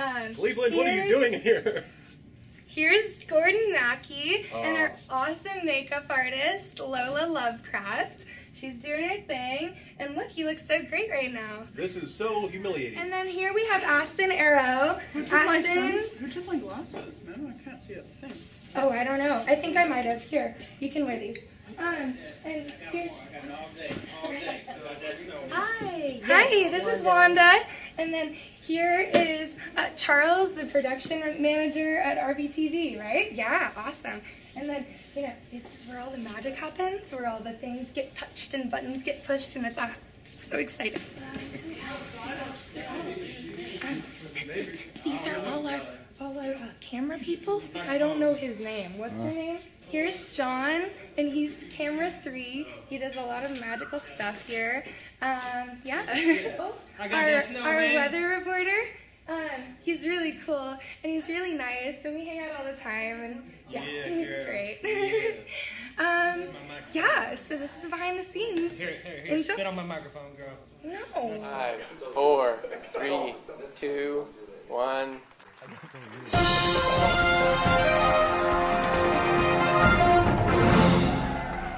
Um, Cleveland, what are you doing here? Here's Gordon Mackey and Oh. our awesome makeup artist, Lola Lovecraft. She's doing her thing, and look, he looks so great right now. This is so humiliating. And then here we have Aspen Arrow. Who took my sun- Aspen's. Who took my glasses? Man, I can't see a thing. Oh, I don't know. I think I might have. Here, you can wear these. Um, and here's. Hi. Hi, this is Wanda. And then here is uh, Charles, the production manager at RBTV, right? Yeah, awesome. And then, you know, this is where all the magic happens, where all the things get touched and buttons get pushed, and it's awesome. It's so exciting. Um, is, these are all our, all our uh, camera people. I don't know his name. What's your name? Here's John, and he's camera three. He does a lot of magical stuff here. Um, yeah. I got our, that our weather reporter. Um, he's really cool and he's really nice, and we hang out all the time. And yeah, Yeah, he's girl. great. um, yeah. So this is behind the scenes. Here, here, here. Enjoy- Spit on my microphone, girl. No. Five, four, three, two, one.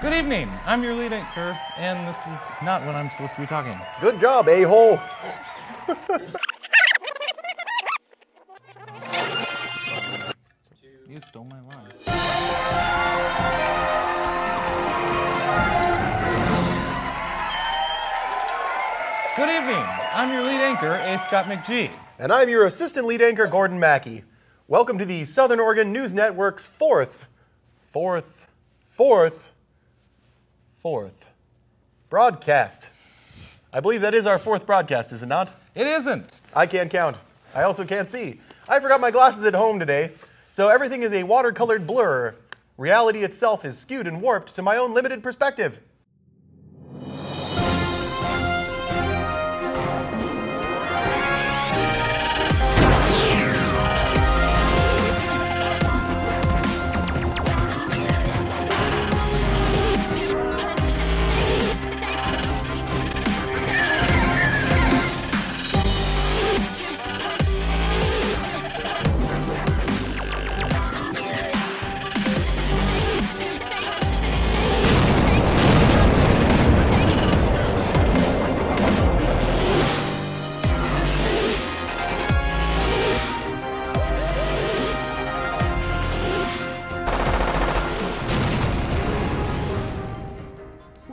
Good evening. I'm your lead anchor, and this is not when I'm supposed to be talking. Good job, a-hole. You stole my line. Good evening. I'm your lead anchor, A. Scot McGee. And I'm your assistant lead anchor, Gordon Mackey. Welcome to the Southern Oregon News Network's fourth, fourth, fourth, fourth broadcast. I believe that is our fourth broadcast, is it not? It isn't. I can't count. I also can't see. I forgot my glasses at home today, so everything is a watercolored blur. Reality itself is skewed and warped to my own limited perspective.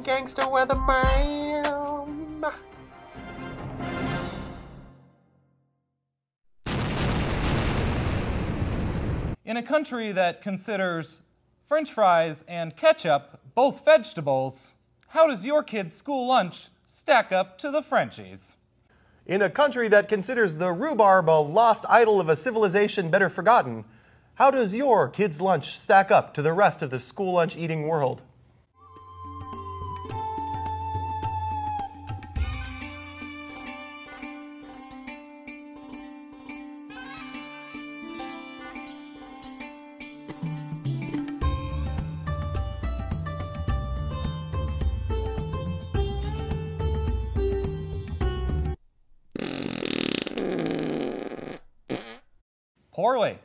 Gangster weatherman. In a country that considers french fries and ketchup both vegetables, how does your kid's school lunch stack up to the Frenchies? In a country that considers the rhubarb a lost idol of a civilization better forgotten, how does your kid's lunch stack up to the rest of the school lunch eating world? Poorly.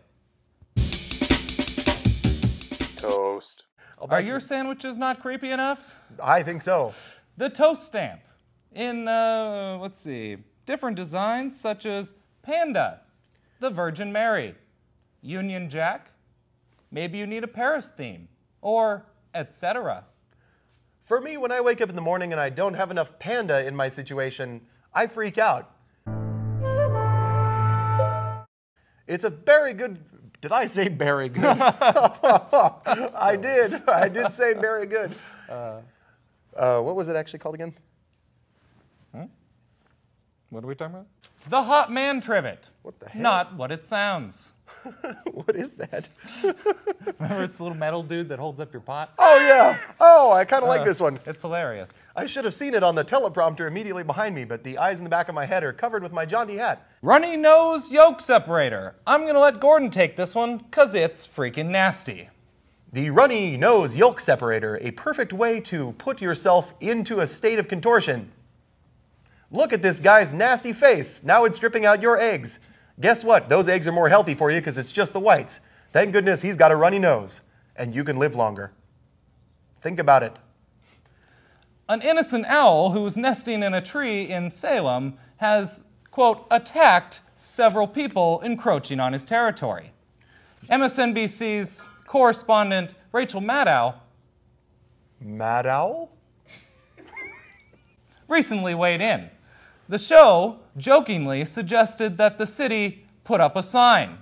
Toast. Are your sandwiches not creepy enough? I think so. The toast stamp. In, uh, let's see, different designs such as Panda, the Virgin Mary, Union Jack, maybe you need a Paris theme, or etc. For me, when I wake up in the morning and I don't have enough panda in my situation, I freak out. It's a very good. Did I say very good? I did. I did say very good. Uh, what was it actually called again? What are we talking about? The Hot Man Trivet. What the hell? Not what it sounds. What is that? Remember, it's the little metal dude that holds up your pot? Oh, yeah. Oh, I kind of like Uh, this one. It's hilarious. I should have seen it on the teleprompter immediately behind me, but the eyes in the back of my head are covered with my jaunty hat. Runny nose yolk separator. I'm gonna let Gordon take this one, cause it's freaking nasty. The runny nose yolk separator, a perfect way to put yourself into a state of contortion. Look at this guy's nasty face. Now it's dripping out your eggs. Guess what? Those eggs are more healthy for you because it's just the whites. Thank goodness he's got a runny nose, and you can live longer. Think about it. An innocent owl who was nesting in a tree in Salem has, quote, attacked several people encroaching on his territory. MSNBC's correspondent Rachel Maddow Mad Owl? recently weighed in. The show jokingly suggested that the city put up a sign.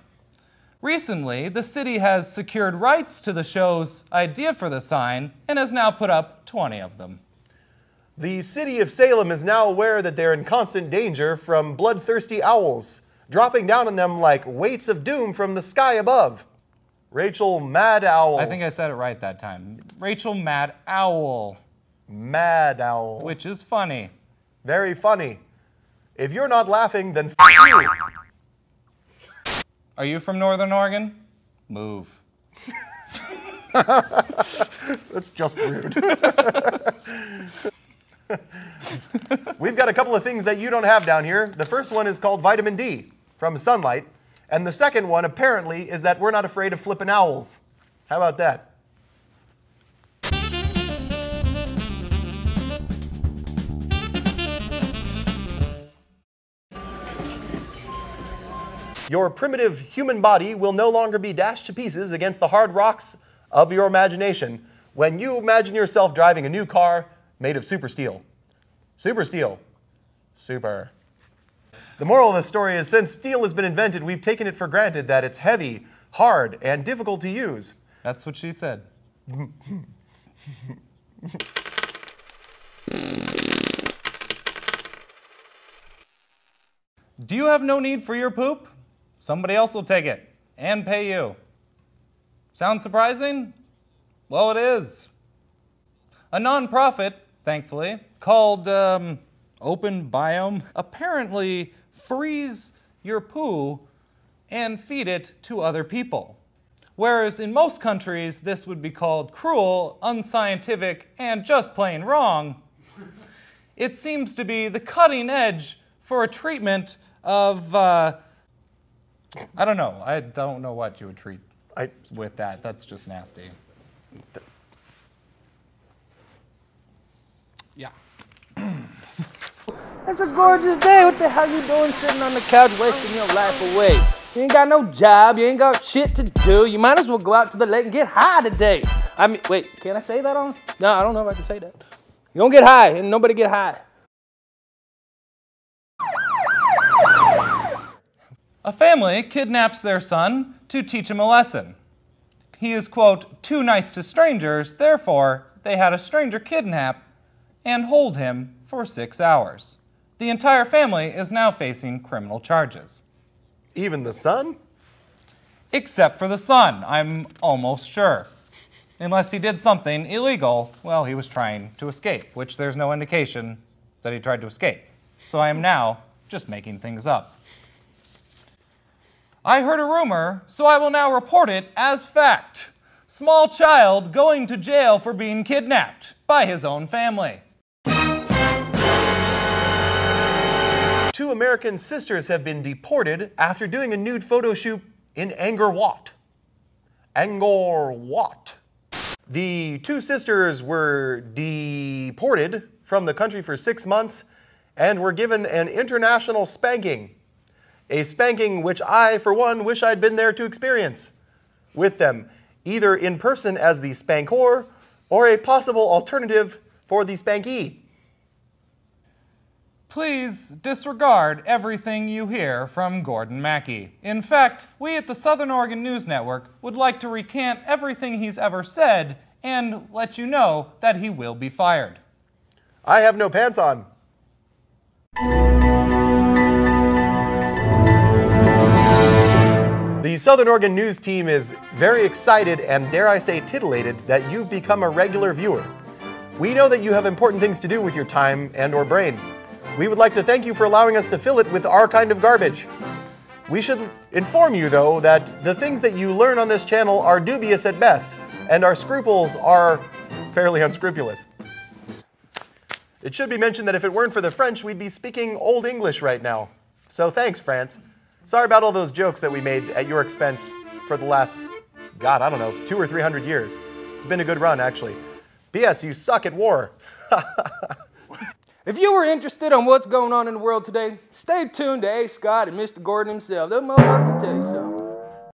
Recently, the city has secured rights to the show's idea for the sign and has now put up 20 of them. The city of Salem is now aware that they're in constant danger from bloodthirsty owls, dropping down on them like weights of doom from the sky above. Rachel Mad Owl. I think I said it right that time. Rachel Mad Owl, Mad Owl. which is funny. Very funny. If you're not laughing, then f you. Are you from Northern Oregon? Move. That's just rude. We've got a couple of things that you don't have down here. The first one is called vitamin D from sunlight. And the second one, apparently, is that we're not afraid of flipping owls. How about that? Your primitive human body will no longer be dashed to pieces against the hard rocks of your imagination when you imagine yourself driving a new car made of super steel. Super steel. Super. The moral of the story is since steel has been invented, we've taken it for granted that it's heavy, hard, and difficult to use. That's what she said. Do you have no need for your poop? Somebody else will take it and pay you. Sound surprising? Well, it is. A nonprofit, thankfully, called um, OpenBiome apparently frees your poo and feed it to other people. Whereas in most countries, this would be called cruel, unscientific, and just plain wrong, it seems to be the cutting edge for a treatment of, uh, I don't know. I don't know what you would treat I, with that. That's just nasty. Yeah. It's a gorgeous day. What the hell you doing sitting on the couch wasting your life away? You ain't got no job. You ain't got shit to do. You might as well go out to the lake and get high today. I mean, wait, can I say that on? No, I don't know if I can say that. You don't get high, and nobody get high. A family kidnaps their son to teach him a lesson. He is, quote, too nice to strangers, therefore, they had a stranger kidnap and hold him for six hours. The entire family is now facing criminal charges. even the son? Except for the son, I'm almost sure. Unless he did something illegal while he was trying to escape, which there's no indication that he tried to escape. So I am now just making things up. I heard a rumor, so I will now report it as fact. Small child going to jail for being kidnapped by his own family. Two American sisters have been deported after doing a nude photo shoot in Angkor Wat. Angkor Wat. The two sisters were deported from the country for six months and were given an international spanking. A spanking which I, for one, wish I'd been there to experience with them, either in person as the spankor or a possible alternative for the spankee. Please disregard everything you hear from Gordon Mackey. In fact, we at the Southern Oregon News Network would like to recant everything he's ever said and let you know that he will be fired. I have no pants on. The Southern Oregon News team is very excited and, dare I say, titillated that you've become a regular viewer. We know that you have important things to do with your time and or brain. We would like to thank you for allowing us to fill it with our kind of garbage. We should inform you, though, that the things that you learn on this channel are dubious at best, and our scruples are fairly unscrupulous. It should be mentioned that if it weren't for the French, we'd be speaking Old English right now. So thanks, France. Sorry about all those jokes that we made at your expense for the last, God, I don't know, two or three hundred years. It's been a good run, actually. B.S., you suck at war. If you were interested on what's going on in the world today, stay tuned to A. Scot and Mr. Gordon himself. Will tell you something.